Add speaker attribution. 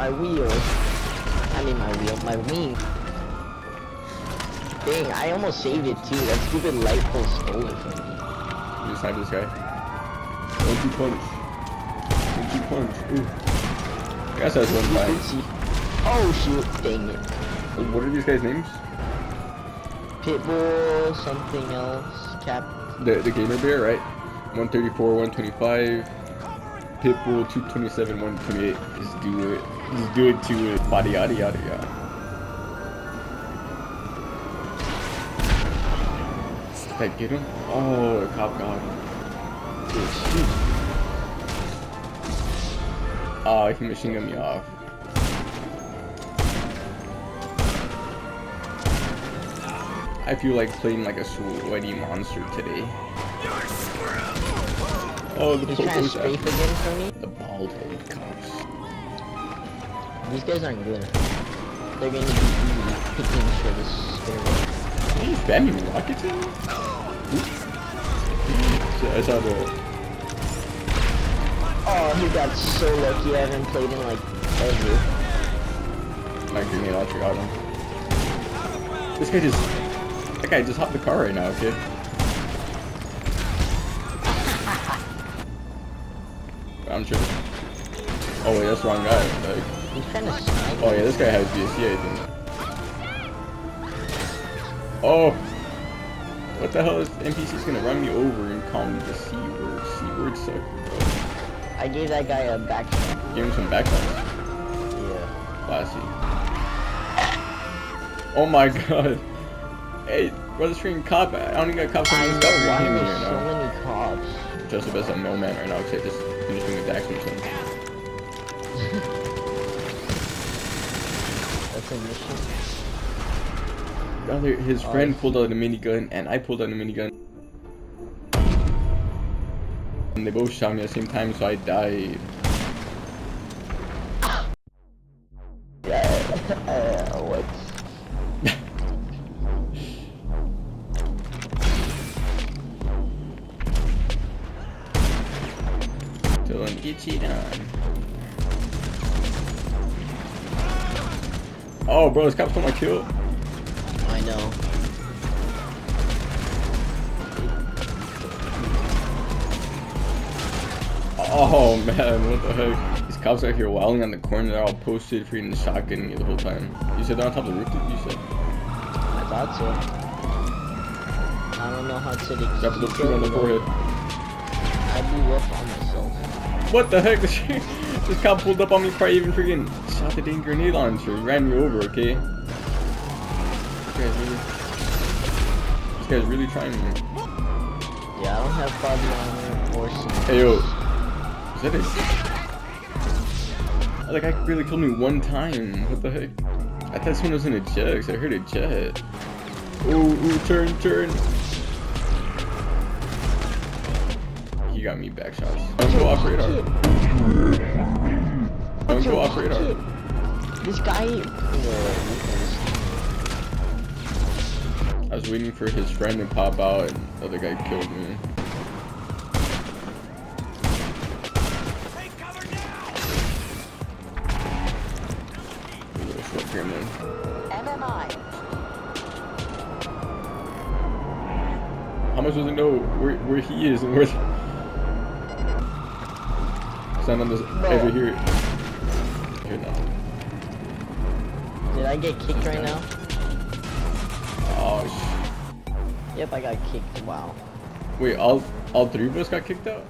Speaker 1: my wheel. I mean my wheel, my wing. Dang, I almost saved it too. That stupid light pole stole it from me.
Speaker 2: You snipe this guy. One two punch. One two punch. Ooh. I guess that's one time.
Speaker 1: Oh shoot, dang it.
Speaker 2: What are these guys' names?
Speaker 1: Pitbull, something else, Cap.
Speaker 2: The the gamer bear, right? 134, 125. Pitbull 227, 128. Just do it. Just do it to it. Body yada yada yada. Did I get him? Oh, the cop got him. Dude. Oh, ah, he machine gun me off. I feel like playing like a sweaty monster today. Oh, the
Speaker 1: trying to
Speaker 2: popo's
Speaker 1: strafe
Speaker 2: after-
Speaker 1: again for me.
Speaker 2: The bald headed cops.
Speaker 1: These guys aren't good. They're gonna be easy pickings for this.
Speaker 2: He's spamming rockets in? Shit, I saw the.
Speaker 1: Oh, he got so lucky. I haven't played in like ever.
Speaker 2: My grenade launcher got him. This guy just. That guy just hopped the car right now, kid. I'm sure. Oh wait, that's the wrong guy. Like,
Speaker 1: He's trying to snipe.
Speaker 2: oh yeah, this guy has BSC, I think. Oh! What the hell is NPC's gonna run me over and call me the C word? C word sucker, bro.
Speaker 1: I gave that guy a back.
Speaker 2: Give him some background.
Speaker 1: Yeah.
Speaker 2: Classy. Oh my god. Hey, brother stream cop. I don't even got cops on
Speaker 1: I
Speaker 2: this stuff
Speaker 1: why
Speaker 2: right
Speaker 1: there's
Speaker 2: here
Speaker 1: so
Speaker 2: now.
Speaker 1: many cops.
Speaker 2: Joseph is a no man right now because I just doing Dax or something.
Speaker 1: That's a mission.
Speaker 2: The other, his
Speaker 1: Oh,
Speaker 2: friend pulled out a minigun and I pulled out a minigun. And they both shot me at the same time, so I died.
Speaker 1: what?
Speaker 2: Dylan, get cheat on. Oh, bro, this cop stole my kill.
Speaker 1: I know.
Speaker 2: Oh man, what the heck? These cops out here wilding on the corner, they're all posted, freaking shotgunning me the whole time. You said they're on top of the roof, did you said?
Speaker 1: I thought so. I don't know how to the
Speaker 2: Drop little shoot on the forehead.
Speaker 1: I blew up on myself.
Speaker 2: What the heck? this cop pulled up on me, probably even freaking shot the dang grenade launcher, He ran me over, okay? This guy's really, this guy's really trying me.
Speaker 1: Yeah, I don't have body armor or some.
Speaker 2: Hey yo, is that it? Like I really killed me one time. What the heck? I thought someone was in a jet. 'cause I heard a jet. Ooh, ooh, turn, turn. He got me back shots. Don't go off radar. Don't go off radar.
Speaker 1: This guy.
Speaker 2: I was waiting for his friend to pop out, and the other guy killed me. You little short gremlin.
Speaker 3: MMI.
Speaker 2: How am I supposed to know where, where he is and where? Stand on this over here. Here now.
Speaker 1: I get kicked right now?
Speaker 2: Oh sh.
Speaker 1: Yep, I got kicked. Wow.
Speaker 2: Wait, all all three of us got kicked out?